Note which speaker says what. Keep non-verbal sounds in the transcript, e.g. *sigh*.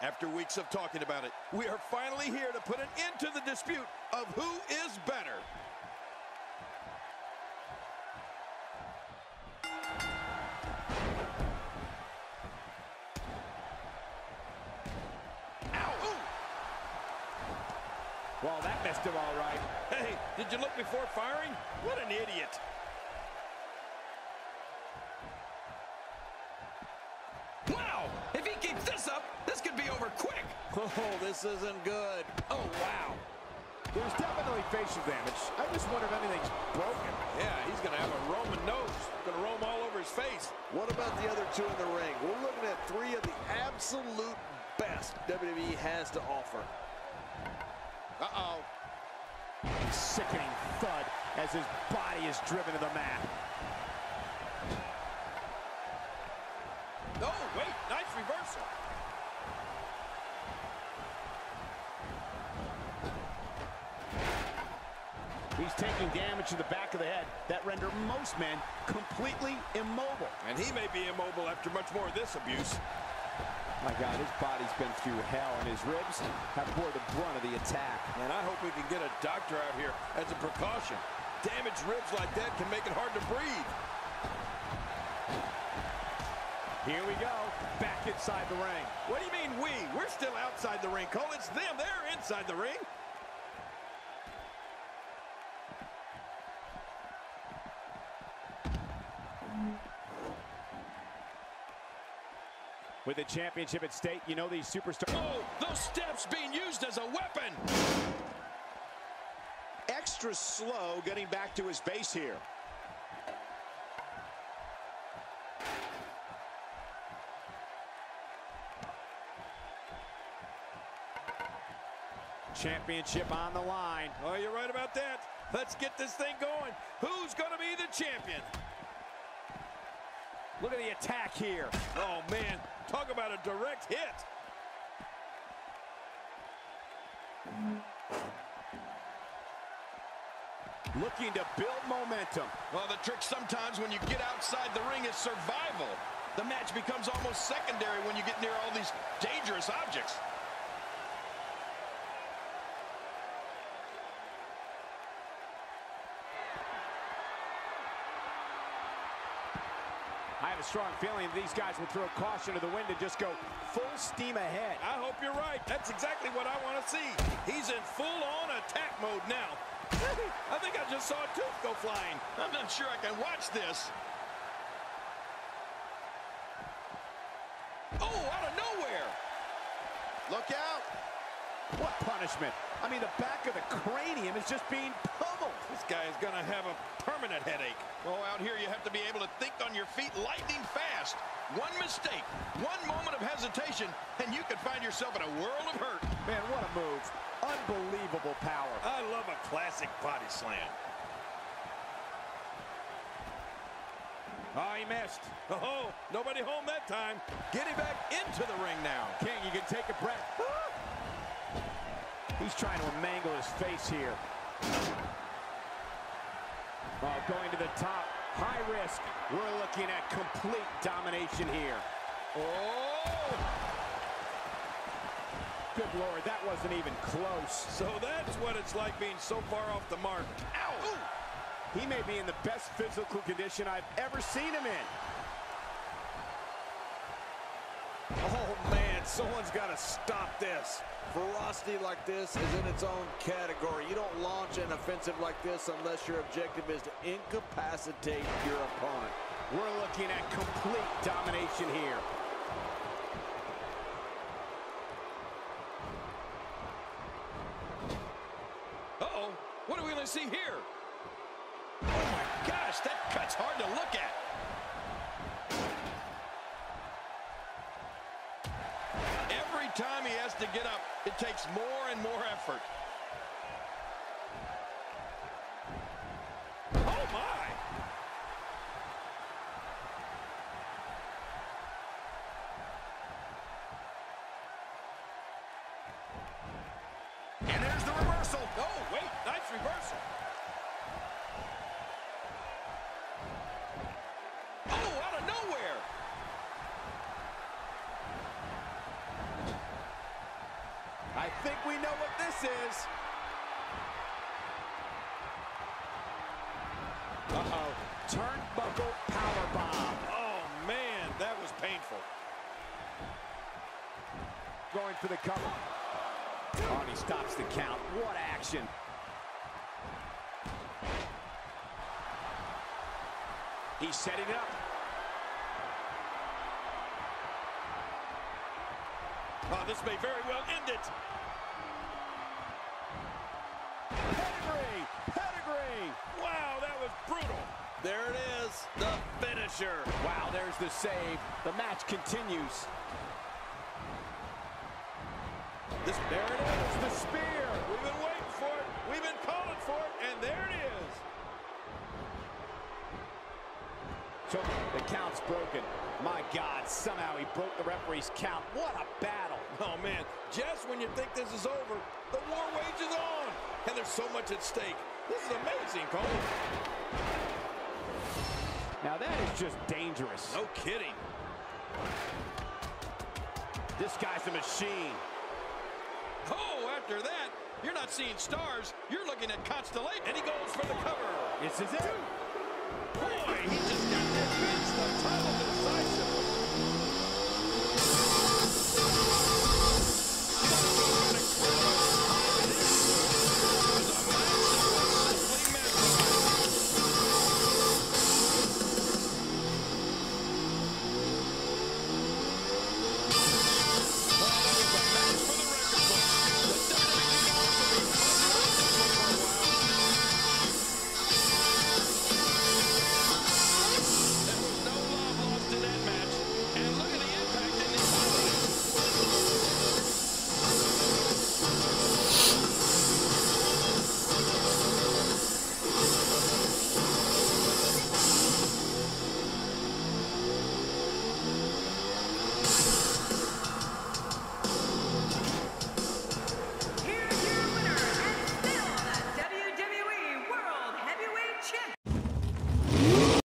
Speaker 1: After weeks of talking about it, we are finally here to put an end to the dispute of who is better.
Speaker 2: Well, that missed him all right.
Speaker 1: Hey, did you look before firing? What an idiot.
Speaker 3: Wow! If he keeps this up, this could be over quick. *laughs*
Speaker 1: Oh, this isn't good.
Speaker 3: Oh, wow.
Speaker 2: There's definitely facial damage. I just wonder if anything's broken.
Speaker 1: Yeah, he's going to have a Roman nose. Going to roam all over his face.
Speaker 4: What about the other two in the ring? We're looking at three of the absolute best WWE has to offer.
Speaker 1: Uh-oh.
Speaker 2: Sickening thud as his body is driven to the mat.
Speaker 1: Oh, wait, nice reversal.
Speaker 2: He's taking damage to the back of the head that render most men completely immobile.
Speaker 1: And he may be immobile after much more of this abuse.
Speaker 2: My God, his body's been through hell, and his ribs have bore the brunt of the attack.
Speaker 1: And I hope we can get a doctor out here as a precaution. Damaged ribs like that can make it hard to breathe.
Speaker 2: Here we go, back inside the ring.
Speaker 1: What do you mean we? We're still outside the ring, Cole. It's them. They're inside the ring.
Speaker 2: With the championship at stake, you know these superstars.
Speaker 1: Oh, those steps being used as a weapon.
Speaker 5: Extra slow getting back to his base here.
Speaker 2: Championship on the line.
Speaker 1: Oh, you're right about that. Let's get this thing going. Who's going to be the champion?
Speaker 2: Look at the attack here.
Speaker 1: Oh, man. Talk about a direct hit.
Speaker 2: Looking to build momentum.
Speaker 1: Well, the trick sometimes when you get outside the ring is survival. The match becomes almost secondary when you get near all these dangerous objects.
Speaker 2: I have a strong feeling these guys will throw caution to the wind and just go full steam ahead.
Speaker 1: I hope you're right. That's exactly what I want to see. He's in full-on attack mode now. *laughs* I think I just saw a tooth go flying. I'm not sure I can watch this. Oh, out of nowhere.
Speaker 5: Look out.
Speaker 2: What punishment? I mean, the back of the cranium is just being pummeled.
Speaker 1: This guy is going to have a permanent headache. Oh, out here you have to be able to think on your feet lightning fast. One mistake, one moment of hesitation, and you could find yourself in a world of hurt.
Speaker 2: Man, what a move. Unbelievable power.
Speaker 1: I love a classic body slam. Oh, he missed. Oh, nobody home that time. Getting back into the ring now.
Speaker 2: King, you can take a breath. Trying to mangle his face here. Oh, going to the top. High risk. We're looking at complete domination here.
Speaker 1: Oh!
Speaker 2: Good Lord, that wasn't even close.
Speaker 1: So that's what it's like being so far off the mark. Ow! Ooh.
Speaker 2: He may be in the best physical condition I've ever seen him in.
Speaker 1: Oh, man, someone's got to stop this.
Speaker 4: Ferocity like this is in its own category. You don't launch an offensive like this unless your objective is to incapacitate your opponent.
Speaker 2: We're looking at complete domination here.
Speaker 1: Uh-oh. What are we going to see here? Oh, my gosh, that cut's hard to look at. Time he has to get up, it takes more and more effort. Oh, my. And there's the reversal. Oh, wait, nice reversal. Oh, out of nowhere.
Speaker 2: Think we know what this is. Uh-oh. Turnbuckle powerbomb.
Speaker 1: Oh, man, that was painful.
Speaker 2: Going for the cover. Oh, he stops the count. What action. He's setting up.
Speaker 1: Oh, this may very well end it.
Speaker 4: There it is, the finisher.
Speaker 2: Wow, there's the save. The match continues.
Speaker 1: This,
Speaker 2: There it is, the spear.
Speaker 1: we've been waiting for it. We've been calling for it, and there it is.
Speaker 2: So the count's broken. My God, somehow he broke the referee's count. What a battle.
Speaker 1: Oh, man, just when you think this is over, the war wages on. And there's so much at stake. This is amazing, Cole.
Speaker 2: Now that is just dangerous.
Speaker 1: No kidding.
Speaker 2: This guy's a machine.
Speaker 1: Oh, after that, you're not seeing stars. You're looking at constellation. And he goes for the cover.
Speaker 2: This is it.
Speaker 1: Boy, he just got that. The title